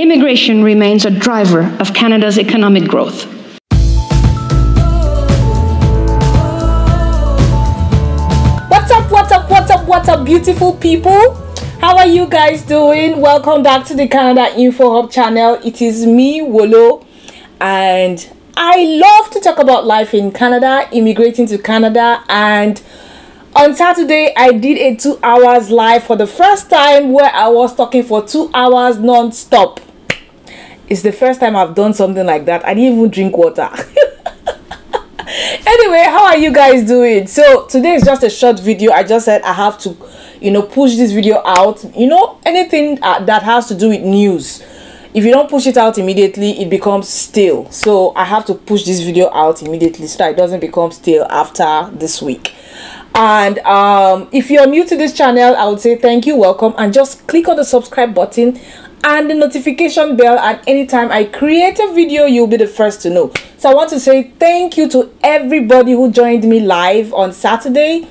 immigration remains a driver of Canada's economic growth. What's up, what's up, what's up, what's up, beautiful people? How are you guys doing? Welcome back to the Canada Info Hub channel. It is me, Wolo, and I love to talk about life in Canada, immigrating to Canada, and on Saturday, I did a two hours live for the first time where I was talking for two hours non-stop. It's the first time I've done something like that. I didn't even drink water. anyway, how are you guys doing? So today is just a short video. I just said I have to, you know, push this video out. You know, anything uh, that has to do with news if you don't push it out immediately it becomes stale so i have to push this video out immediately so that it doesn't become stale after this week and um, if you're new to this channel i would say thank you welcome and just click on the subscribe button and the notification bell and anytime i create a video you'll be the first to know so i want to say thank you to everybody who joined me live on saturday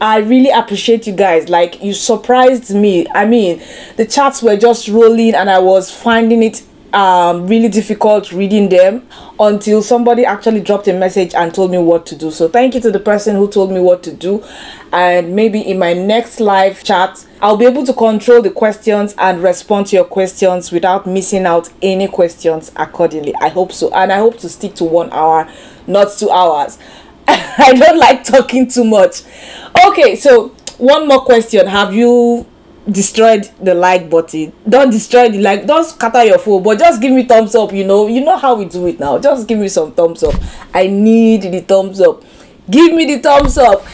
I really appreciate you guys. Like you surprised me. I mean, the chats were just rolling and I was finding it um, really difficult reading them until somebody actually dropped a message and told me what to do. So thank you to the person who told me what to do. And maybe in my next live chat, I'll be able to control the questions and respond to your questions without missing out any questions accordingly. I hope so. And I hope to stick to one hour, not two hours. I don't like talking too much. Okay, so one more question. Have you destroyed the like button. Don't destroy the like don't scatter your phone but just give me thumbs up you know. You know how we do it now. Just give me some thumbs up. I need the thumbs up. Give me the thumbs up.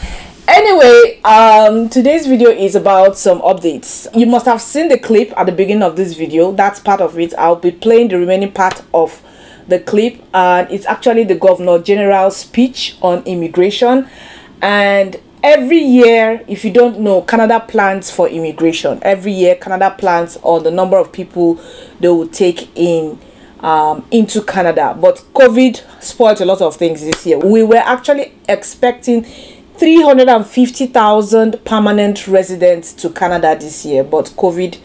Anyway um today's video is about some updates. You must have seen the clip at the beginning of this video. That's part of it. I'll be playing the remaining part of the clip and it's actually the governor general speech on immigration. And every year if you don't know canada plans for immigration. Every year canada plans on the number of people they will take in um, into canada. But covid spoiled a lot of things this year. We were actually expecting 350,000 permanent residents to canada this year. But covid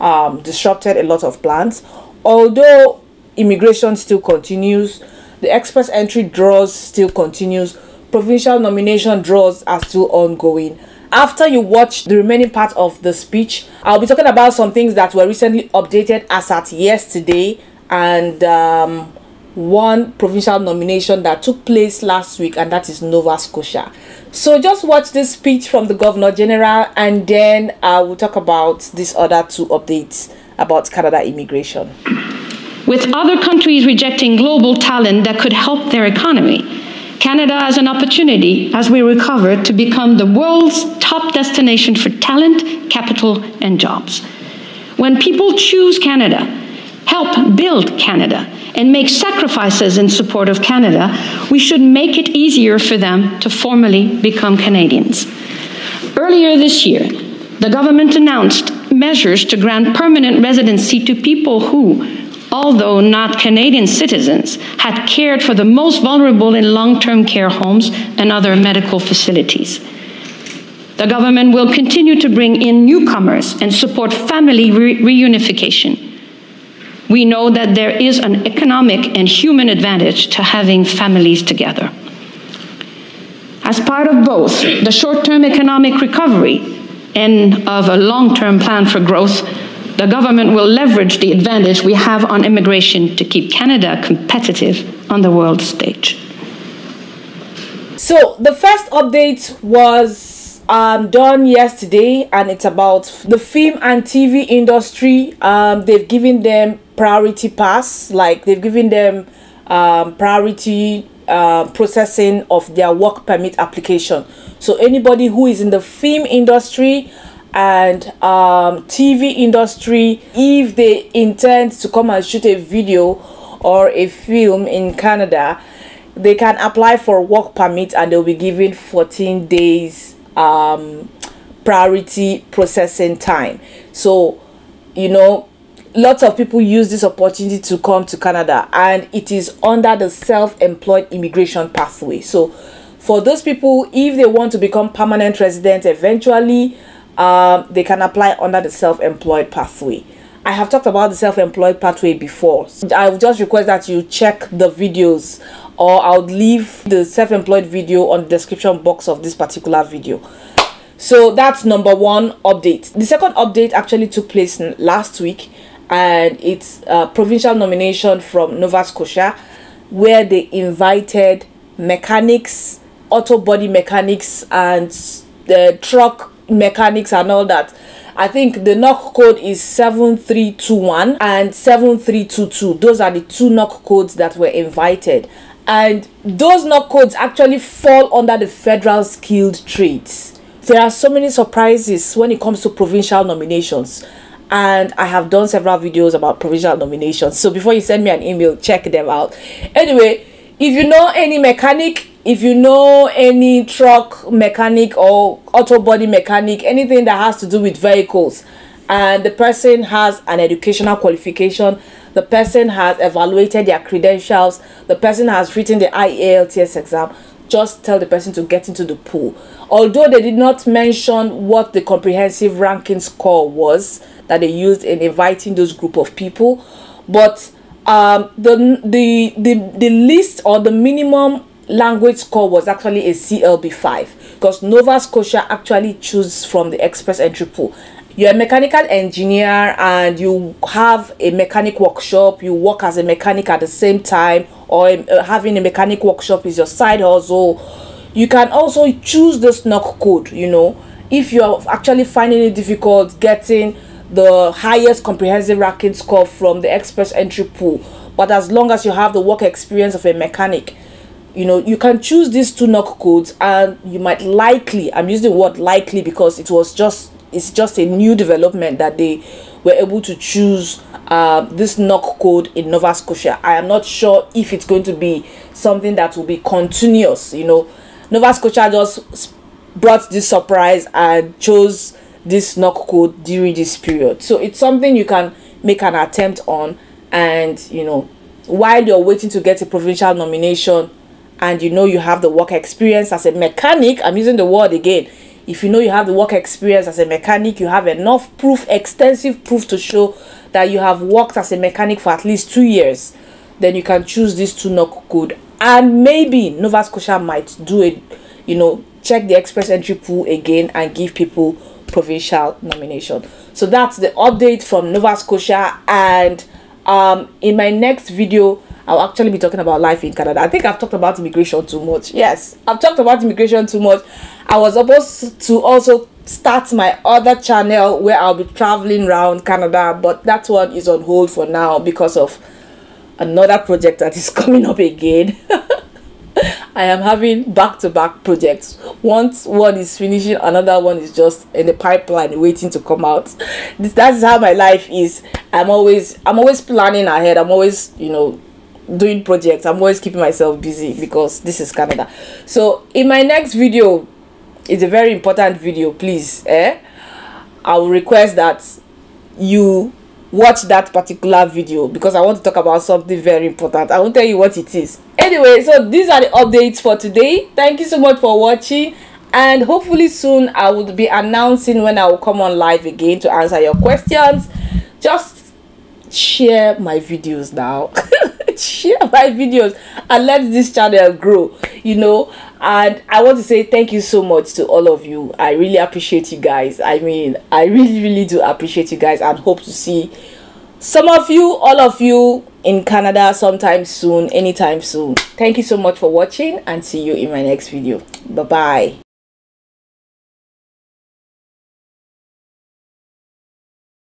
um, disrupted a lot of plans. Although immigration still continues the express entry draws still continues provincial nomination draws are still ongoing. After you watch the remaining part of the speech, I'll be talking about some things that were recently updated as at yesterday and um, one provincial nomination that took place last week, and that is Nova Scotia. So just watch this speech from the Governor General, and then I will talk about these other two updates about Canada immigration. With other countries rejecting global talent that could help their economy, Canada has an opportunity as we recover to become the world's top destination for talent, capital, and jobs. When people choose Canada, help build Canada, and make sacrifices in support of Canada, we should make it easier for them to formally become Canadians. Earlier this year, the government announced measures to grant permanent residency to people who, although not Canadian citizens, had cared for the most vulnerable in long term care homes and other medical facilities. The government will continue to bring in newcomers and support family re reunification. We know that there is an economic and human advantage to having families together. As part of both the short term economic recovery and of a long term plan for growth, the government will leverage the advantage we have on immigration to keep Canada competitive on the world stage. So, the first update was um, done yesterday, and it's about the film and TV industry. Um, they've given them priority pass, like they've given them um, priority uh, processing of their work permit application. So, anybody who is in the film industry, and um, TV industry if they intend to come and shoot a video or a film in Canada they can apply for work permit and they'll be given 14 days um, priority processing time. So you know lots of people use this opportunity to come to Canada and it is under the self-employed immigration pathway. So for those people if they want to become permanent resident eventually um, they can apply under the self-employed pathway I have talked about the self-employed pathway before. I would just request that you check the videos or I'll leave the self-employed video on the description box of this particular video. So that's number one update. The second update actually took place last week and it's a provincial nomination from Nova Scotia where they invited mechanics, auto body mechanics and the truck mechanics and all that I think the NOC code is 7321 and 7322. Those are the two NOC codes that were invited. And those NOC codes actually fall under the federal skilled trades. There are so many surprises when it comes to provincial nominations. And I have done several videos about provincial nominations. So before you send me an email, check them out. Anyway, if you know any mechanic if you know any truck mechanic or auto body mechanic anything that has to do with vehicles and the person has an educational qualification the person has evaluated their credentials the person has written the IELTS exam just tell the person to get into the pool. Although they did not mention what the comprehensive ranking score was that they used in inviting those group of people but um the the the, the list or the minimum language score was actually a CLB5 because Nova Scotia actually chooses from the express entry pool. You're a mechanical engineer and you have a mechanic workshop, you work as a mechanic at the same time, or uh, having a mechanic workshop is your side hustle. You can also choose the NOC code, you know, if you're actually finding it difficult getting the highest comprehensive ranking score from the express entry pool. But as long as you have the work experience of a mechanic, you know you can choose these two NOC codes and you might likely i'm using the word likely because it was just it's just a new development that they were able to choose uh, this NOC code in Nova Scotia. I am not sure if it's going to be something that will be continuous. You know, Nova Scotia just brought this surprise and chose this NOC code during this period. So it's something you can make an attempt on, and you know, while you're waiting to get a provincial nomination, and you know you have the work experience as a mechanic i'm using the word again if you know you have the work experience as a mechanic you have enough proof extensive proof to show that you have worked as a mechanic for at least two years then you can choose this to NOC code and maybe nova scotia might do it you know check the express entry pool again and give people provincial nomination. So that's the update from nova scotia and um in my next video I'll actually be talking about life in Canada. I think I've talked about immigration too much. Yes, I've talked about immigration too much. I was supposed to also start my other channel where I'll be traveling around Canada, but that one is on hold for now because of another project that is coming up again. I am having back-to-back projects. Once one is finishing, another one is just in the pipeline waiting to come out. This, that's how my life is. I'm always I'm always planning ahead. I'm always, you know, doing projects i'm always keeping myself busy because this is canada. So in my next video it's a very important video please eh? I will request that you watch that particular video because i want to talk about something very important. I won't tell you what it is. Anyway so these are the updates for today. Thank you so much for watching and hopefully soon i will be announcing when i will come on live again to answer your questions. Just share my videos now share my videos and let this channel grow you know? And i want to say thank you so much to all of you. I really appreciate you guys. I mean i really really do appreciate you guys and hope to see some of you all of you in canada sometime soon anytime soon. Thank you so much for watching and see you in my next video. Bye bye